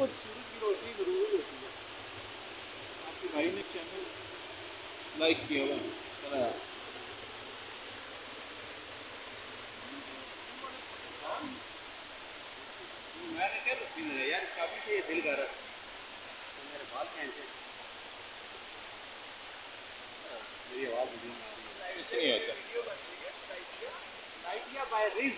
सूरज की रोशनी ज़रूर होती है। आपके भाई ने चैनल लाइक किया हुआ है। हाँ। मैंने तो क्या रुकी नहीं यार काफ़ी तो से दिल कर रहा तो मेरे बाल कैसे मेरी आवाज़ नहीं आ रही है। कुछ नहीं होता। लाइट या बाय रिज